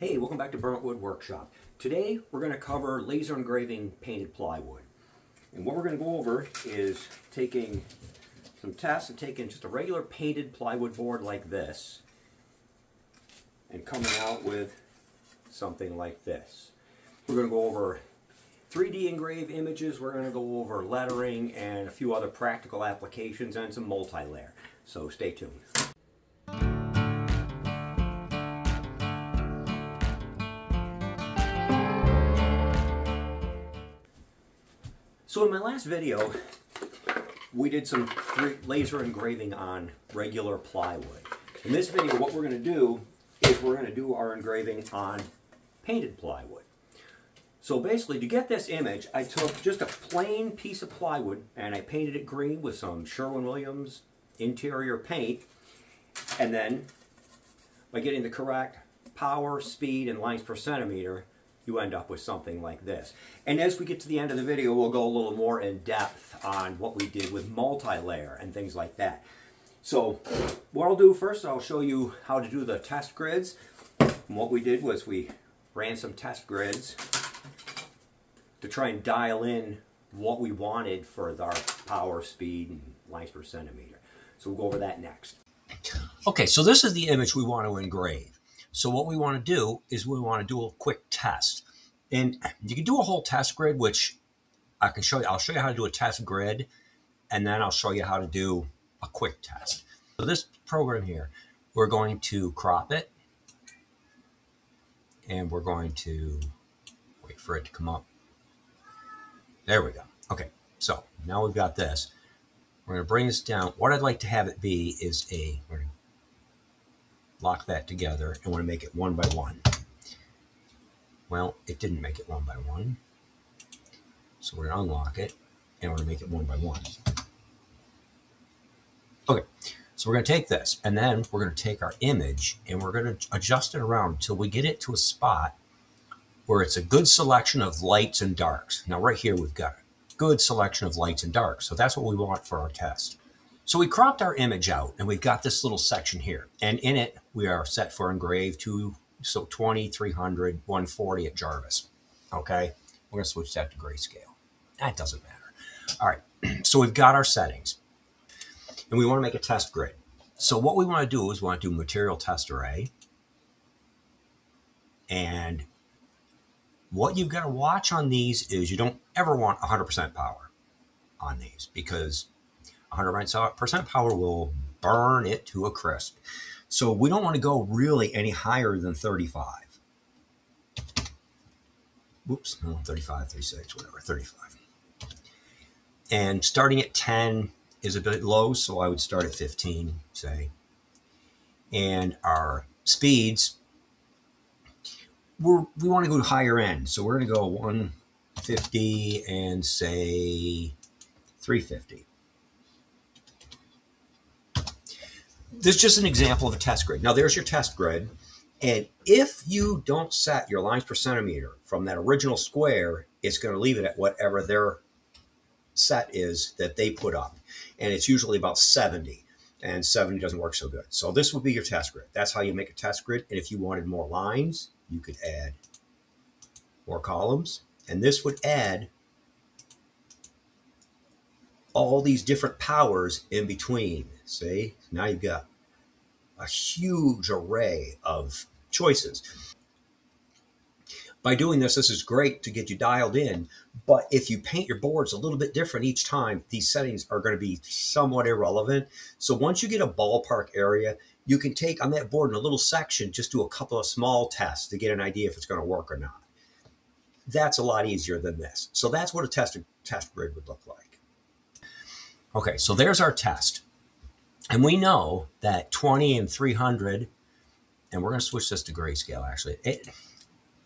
Hey, welcome back to Burnt Wood Workshop. Today we're going to cover laser engraving painted plywood. And what we're going to go over is taking some tests and taking just a regular painted plywood board like this and coming out with something like this. We're going to go over 3D engraved images, we're going to go over lettering and a few other practical applications and some multi-layer. So stay tuned. So in my last video, we did some laser engraving on regular plywood. In this video, what we're going to do is we're going to do our engraving on painted plywood. So basically, to get this image, I took just a plain piece of plywood and I painted it green with some Sherwin-Williams interior paint. And then, by getting the correct power, speed, and lines per centimeter, you end up with something like this. And as we get to the end of the video, we'll go a little more in depth on what we did with multi-layer and things like that. So what I'll do first, I'll show you how to do the test grids. And what we did was we ran some test grids to try and dial in what we wanted for our power, speed, and lines per centimeter. So we'll go over that next. Okay, so this is the image we want to engrave. So what we want to do is we want to do a quick test. And you can do a whole test grid, which I can show you. I'll show you how to do a test grid, and then I'll show you how to do a quick test. So this program here, we're going to crop it, and we're going to wait for it to come up. There we go. Okay, so now we've got this. We're going to bring this down. What I'd like to have it be is a, we're going lock that together and want to make it one by one. Well, it didn't make it one by one. So we're going to unlock it and we're going to make it one by one. Okay, so we're going to take this and then we're going to take our image and we're going to adjust it around until we get it to a spot where it's a good selection of lights and darks. Now right here we've got a good selection of lights and darks. So that's what we want for our test. So we cropped our image out and we've got this little section here. And in it, we are set for engrave to, so 20, 300, 140 at Jarvis. Okay, we're gonna switch that to grayscale. That doesn't matter. All right, so we've got our settings and we wanna make a test grid. So what we wanna do is we wanna do material test array. And what you've got to watch on these is you don't ever want 100% power on these because 100% power will burn it to a crisp. So we don't want to go really any higher than 35. Whoops, no, 35, 36, whatever, 35. And starting at 10 is a bit low, so I would start at 15, say. And our speeds, we're, we want to go to higher end. So we're going to go 150 and say 350. This is just an example of a test grid. Now there's your test grid. And if you don't set your lines per centimeter from that original square, it's going to leave it at whatever their set is that they put up. And it's usually about 70 and 70 doesn't work so good. So this would be your test grid. That's how you make a test grid. And if you wanted more lines, you could add more columns. And this would add all these different powers in between. See, now you've got a huge array of choices. By doing this, this is great to get you dialed in. But if you paint your boards a little bit different each time, these settings are going to be somewhat irrelevant. So once you get a ballpark area, you can take on that board in a little section, just do a couple of small tests to get an idea if it's going to work or not. That's a lot easier than this. So that's what a test, test grid would look like. Okay, so there's our test. And we know that 20 and 300, and we're going to switch this to grayscale actually. It,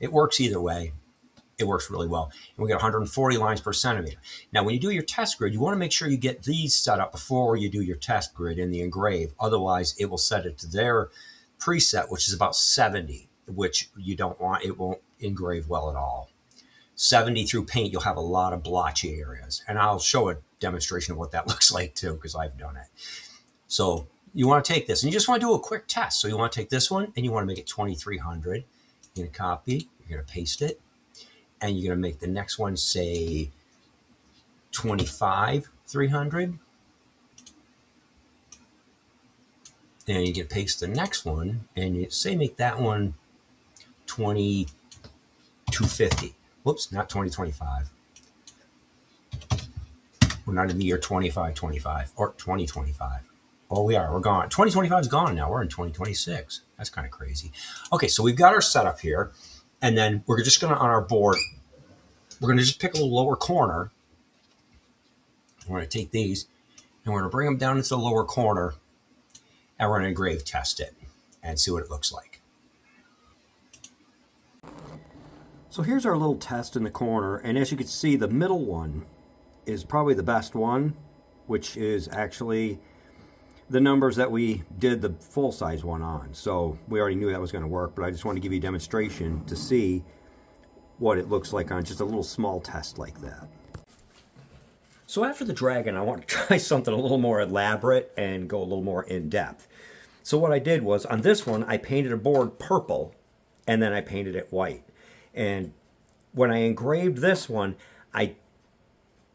it works either way. It works really well. And we get 140 lines per centimeter. Now, when you do your test grid, you want to make sure you get these set up before you do your test grid in the engrave. Otherwise, it will set it to their preset, which is about 70, which you don't want. It won't engrave well at all. 70 through paint, you'll have a lot of blotchy areas. And I'll show a demonstration of what that looks like too, because I've done it. So you want to take this and you just want to do a quick test. So you want to take this one and you want to make it 2300 You're going to copy, you're going to paste it, and you're going to make the next one say 25, 300. And you can paste the next one, and you say make that one 2250. Whoops, not 2025. We're not in the year 2525 or 2025. Oh, we are. We're gone. 2025 is gone now. We're in 2026. That's kind of crazy. Okay, so we've got our setup here. And then we're just going to, on our board, we're going to just pick a little lower corner. We're going to take these and we're going to bring them down into the lower corner and we're going to engrave test it and see what it looks like. So here's our little test in the corner. And as you can see, the middle one is probably the best one, which is actually the numbers that we did the full-size one on. So we already knew that was going to work, but I just want to give you a demonstration to see what it looks like on just a little small test like that. So after the Dragon, I want to try something a little more elaborate and go a little more in-depth. So what I did was, on this one, I painted a board purple, and then I painted it white. And when I engraved this one, I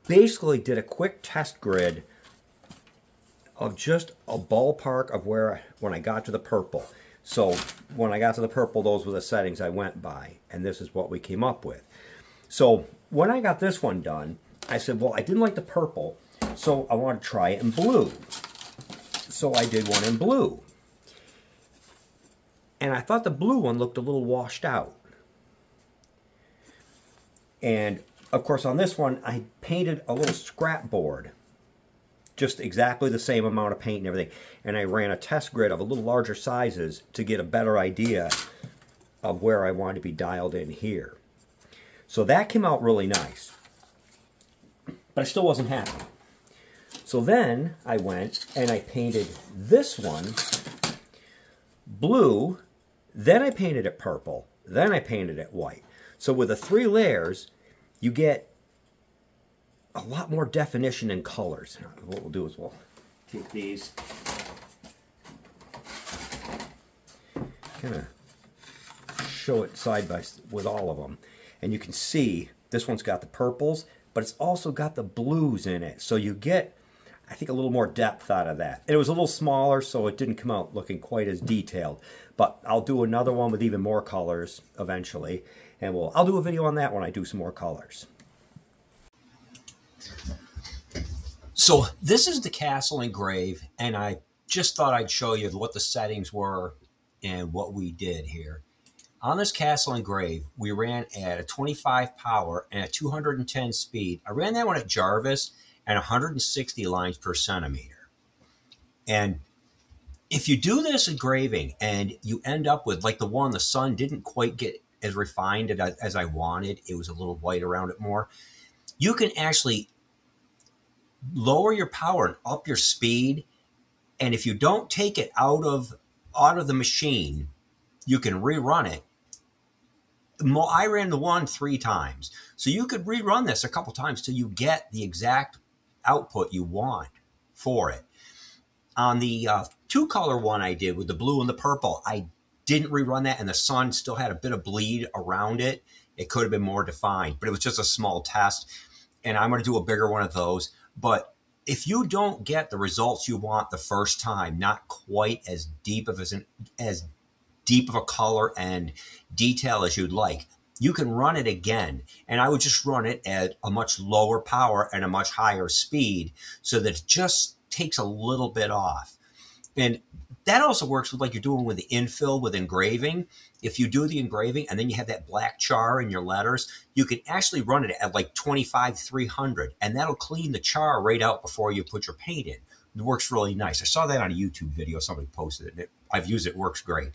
basically did a quick test grid of just a ballpark of where when I got to the purple. So when I got to the purple, those were the settings I went by, and this is what we came up with. So when I got this one done, I said, well, I didn't like the purple, so I want to try it in blue. So I did one in blue. And I thought the blue one looked a little washed out. And of course, on this one, I painted a little scrap board just exactly the same amount of paint and everything. And I ran a test grid of a little larger sizes to get a better idea of where I wanted to be dialed in here. So that came out really nice. But I still wasn't happy. So then I went and I painted this one blue, then I painted it purple, then I painted it white. So with the three layers, you get a lot more definition in colors. What we'll do is we'll take these, kind of show it side by with all of them. And you can see this one's got the purples, but it's also got the blues in it. So you get, I think, a little more depth out of that. And it was a little smaller, so it didn't come out looking quite as detailed. But I'll do another one with even more colors eventually. And we'll, I'll do a video on that when I do some more colors. So this is the castle engrave, and I just thought I'd show you what the settings were and what we did here. On this castle engrave, we ran at a 25 power and a 210 speed. I ran that one at Jarvis and 160 lines per centimeter. And if you do this engraving and you end up with like the one the sun didn't quite get as refined as I wanted, it was a little white around it more, you can actually lower your power and up your speed. And if you don't take it out of out of the machine, you can rerun it. I ran the one three times, so you could rerun this a couple times till you get the exact output you want for it. On the uh, two color one I did with the blue and the purple, I didn't rerun that, and the sun still had a bit of bleed around it. It could have been more defined, but it was just a small test. And I'm going to do a bigger one of those. But if you don't get the results you want the first time, not quite as deep of as an, as deep of a color and detail as you'd like, you can run it again. And I would just run it at a much lower power and a much higher speed so that it just takes a little bit off. And that also works with like you're doing with the infill with engraving. If you do the engraving and then you have that black char in your letters, you can actually run it at like 25, 300, and that'll clean the char right out before you put your paint in. It works really nice. I saw that on a YouTube video. Somebody posted it. it I've used it. it. Works great.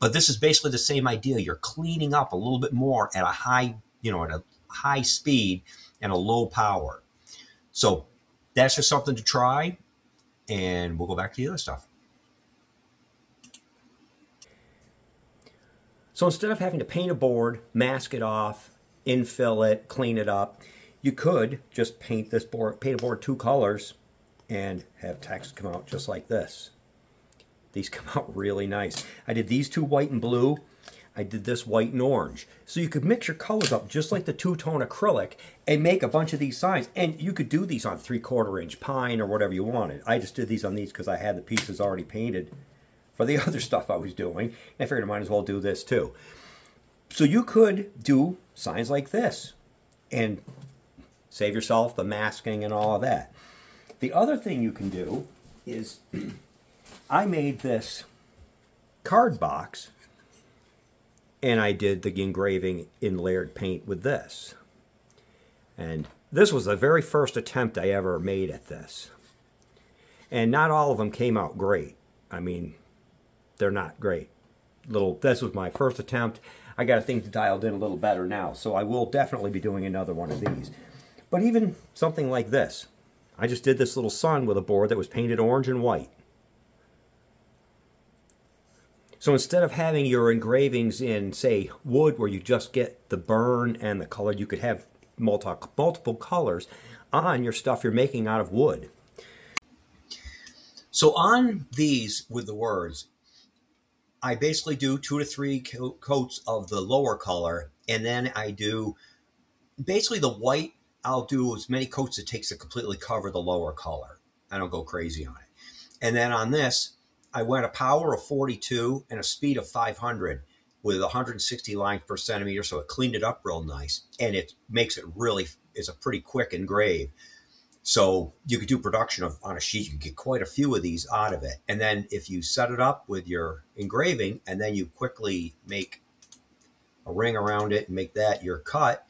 But this is basically the same idea. You're cleaning up a little bit more at a high, you know, at a high speed and a low power. So that's just something to try. And we'll go back to the other stuff. So instead of having to paint a board, mask it off, infill it, clean it up, you could just paint this board, paint a board two colors and have text come out just like this. These come out really nice. I did these two white and blue. I did this white and orange. So you could mix your colors up just like the two-tone acrylic and make a bunch of these signs. And you could do these on three-quarter inch pine or whatever you wanted. I just did these on these because I had the pieces already painted for the other stuff I was doing. I figured I might as well do this too. So you could do signs like this and save yourself the masking and all of that. The other thing you can do is I made this card box and I did the engraving in layered paint with this. And this was the very first attempt I ever made at this. And not all of them came out great. I mean, they're not great. Little, this was my first attempt. I got things dialed in a little better now, so I will definitely be doing another one of these. But even something like this, I just did this little sun with a board that was painted orange and white. So instead of having your engravings in, say, wood where you just get the burn and the color, you could have multi multiple colors on your stuff you're making out of wood. So on these with the words, I basically do two to three coats of the lower color, and then I do basically the white. I'll do as many coats as it takes to completely cover the lower color. I don't go crazy on it. And then on this, I went a power of 42 and a speed of 500 with 160 lines per centimeter, so it cleaned it up real nice, and it makes it really. It's a pretty quick engrave. So you could do production of on a sheet. You could get quite a few of these out of it, and then if you set it up with your engraving, and then you quickly make a ring around it and make that your cut,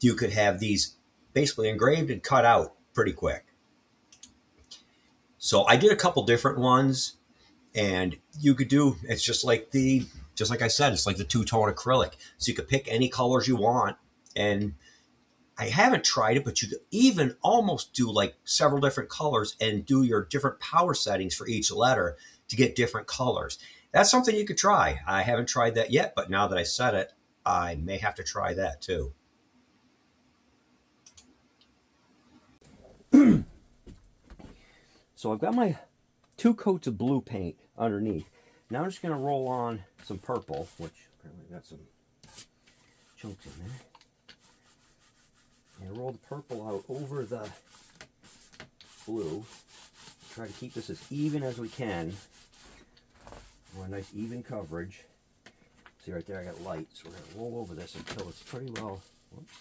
you could have these basically engraved and cut out pretty quick. So I did a couple different ones and you could do it's just like the just like I said, it's like the two tone acrylic. So you could pick any colors you want. And I haven't tried it, but you could even almost do like several different colors and do your different power settings for each letter to get different colors. That's something you could try. I haven't tried that yet, but now that I said it, I may have to try that too. so I've got my two coats of blue paint underneath. Now I'm just going to roll on some purple, which apparently got some chunks in there. Roll the purple out over the blue. Try to keep this as even as we can. Want a nice even coverage. See right there, I got light, so we're going to roll over this until it's pretty well. Whoops.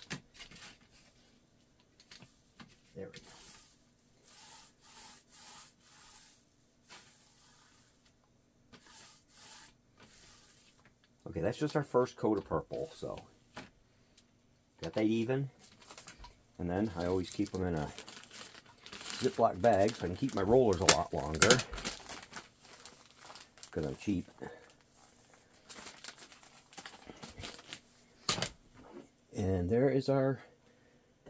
There we go. Okay, that's just our first coat of purple, so got that even. And then I always keep them in a Ziploc bag so I can keep my rollers a lot longer because I'm cheap. And there is our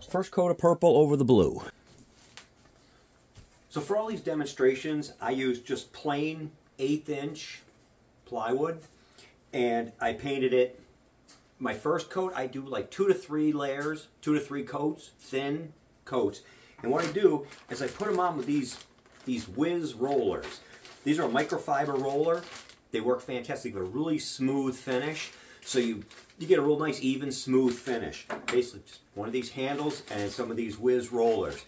first coat of purple over the blue. So for all these demonstrations, I use just plain eighth inch plywood and I painted it. My first coat, I do like two to three layers, two to three coats, thin coats. And what I do is I put them on with these, these Whiz rollers. These are a microfiber roller. They work fantastic. They're really smooth finish. So you, you get a real nice, even, smooth finish. Basically, just one of these handles and some of these Whiz rollers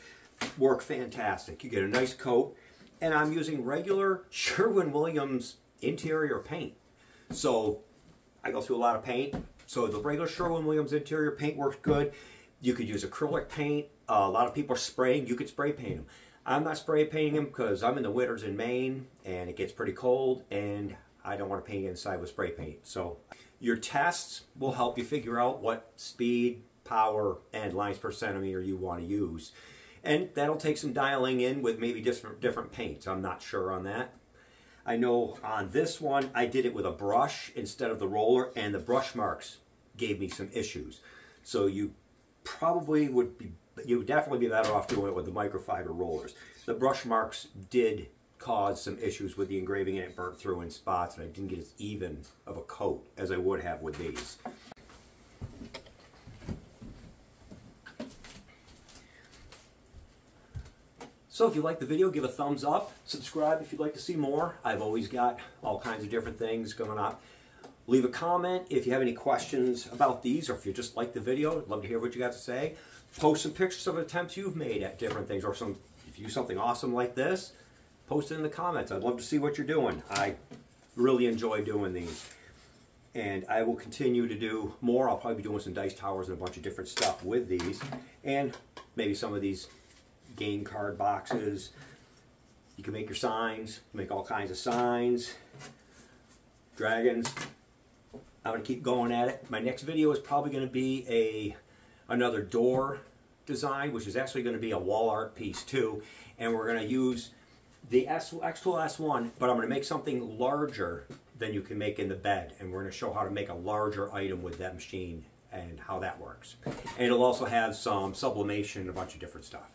work fantastic. You get a nice coat. And I'm using regular Sherwin-Williams interior paint. So I go through a lot of paint. So the regular Sherwin-Williams interior paint works good. You could use acrylic paint. Uh, a lot of people are spraying. You could spray paint them. I'm not spray painting them because I'm in the winters in Maine and it gets pretty cold and I don't want to paint inside with spray paint. So your tests will help you figure out what speed, power, and lines per centimeter you want to use. And that'll take some dialing in with maybe different, different paints. I'm not sure on that. I know on this one, I did it with a brush instead of the roller, and the brush marks gave me some issues. So you probably would be, you would definitely be better off doing it with the microfiber rollers. The brush marks did cause some issues with the engraving and it burnt through in spots, and I didn't get as even of a coat as I would have with these. So if you like the video, give a thumbs up. Subscribe if you'd like to see more. I've always got all kinds of different things going on. Leave a comment if you have any questions about these or if you just like the video. I'd love to hear what you got to say. Post some pictures of attempts you've made at different things or some if you do something awesome like this, post it in the comments. I'd love to see what you're doing. I really enjoy doing these. And I will continue to do more. I'll probably be doing some dice towers and a bunch of different stuff with these. And maybe some of these game card boxes. You can make your signs, make all kinds of signs. Dragons. I'm gonna keep going at it. My next video is probably gonna be a another door design, which is actually gonna be a wall art piece too. And we're gonna use the S, XTool S1, but I'm gonna make something larger than you can make in the bed. And we're gonna show how to make a larger item with that machine and how that works. And it'll also have some sublimation and a bunch of different stuff.